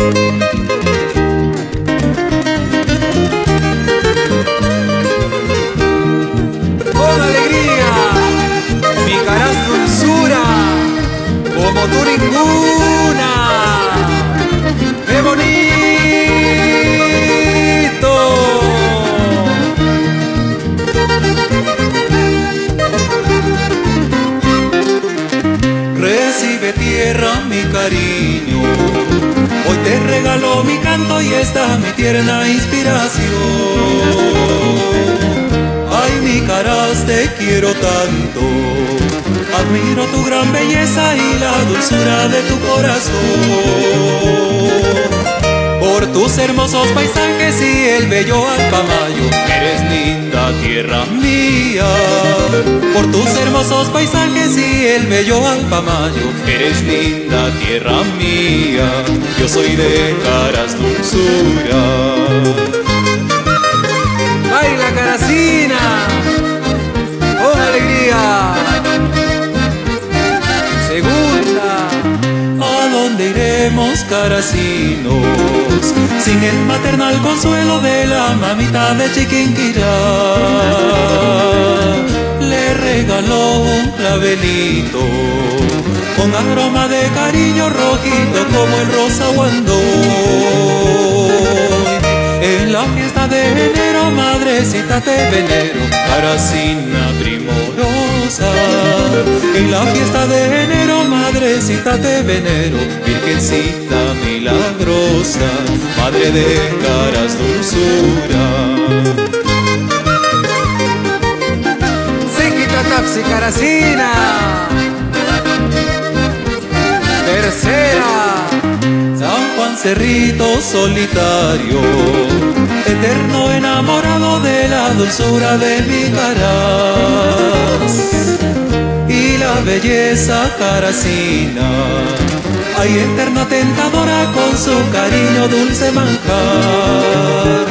Con Recibe tierra mi cariño, hoy te regalo mi canto y esta mi tierna inspiración. Ay, mi caras, te quiero tanto. Admiro tu gran belleza y la dulzura de tu corazón. Por tus hermosos paisajes y el bello alpamayo, eres linda tierra mía. Por tus hermosos paisajes y el bello alpamayo, eres linda tierra mía. Yo soy de caras dulzura. Baila caracina, con alegría. Segunda, ¿a dónde iremos caracinos? Sin el maternal consuelo de la mamita de Chiquinquirá. Le regaló un clavelito con aroma de cariño rojito como el rosa guandón. En la fiesta de enero, madrecita te venero, caracina primorosa. En la fiesta de enero, madrecita te venero, virgencita milagrosa, madre de caras dulzura. Sequita tapsi caracina. Tercera. San Juan Cerrito solitario, eterno enamorado de la dulzura de mi caras y la belleza caracina. Ay, eterna tentadora con su cariño dulce manjar.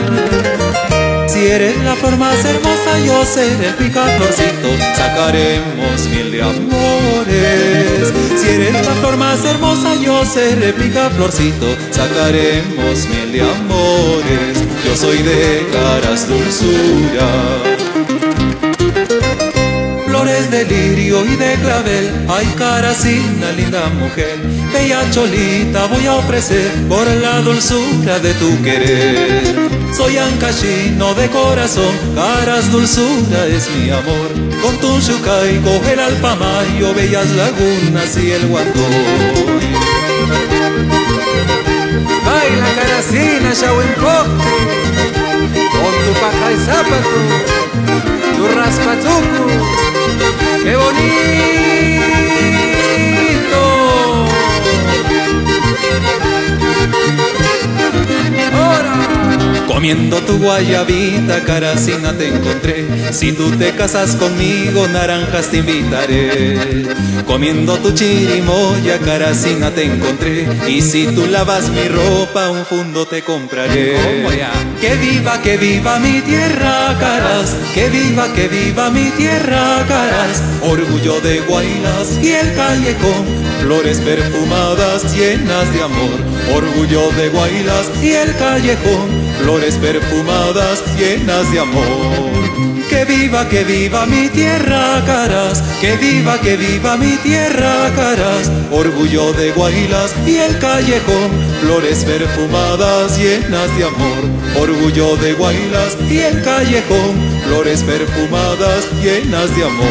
Si eres la flor más hermosa, yo seré el picaflorcito, sacaremos miel de amores. Si eres la flor más hermosa, yo seré picaflorcito, sacaremos miel de amores. Yo soy de caras dulzura flores de lirio y de clavel. Ay, caracina, linda mujer, bella cholita voy a ofrecer por la dulzura de tu querer. Soy ancachino de corazón, caras dulzura es mi amor. Con tu y coge el alpamayo, bellas lagunas y el guandón. Baila caracina, Shawenpote, con tu paja y zapato, Comiendo tu guayabita, caracina te encontré. Si tú te casas conmigo, naranjas te invitaré. Comiendo tu chirimoya, caracina te encontré. Y si tú lavas mi ropa, un fundo te compraré. Que viva, que viva mi tierra, caras. Que viva, que viva mi tierra, caras. Orgullo de Guaylas y el callejón. Flores perfumadas llenas de amor. Orgullo de Guaylas y el callejón flores perfumadas llenas de amor. Que viva, que viva mi tierra, caras, que viva, que viva mi tierra, caras, orgullo de Guaylas y el callejón, flores perfumadas llenas de amor, orgullo de Guaylas y el callejón, flores perfumadas llenas de amor.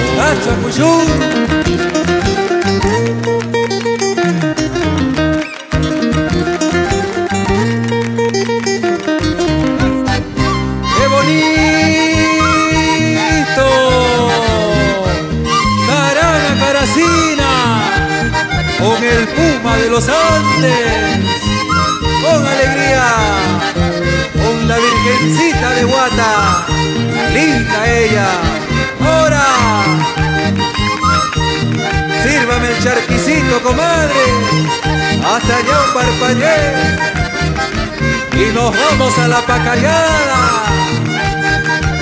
Con el puma de los Andes, con alegría, con la virgencita de Guata, linda ella, ahora, sírvame el charquicito, comadre, hasta allá un parpañé, y nos vamos a la pacareada,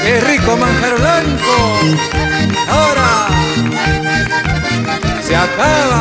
qué rico manjar blanco, Oh.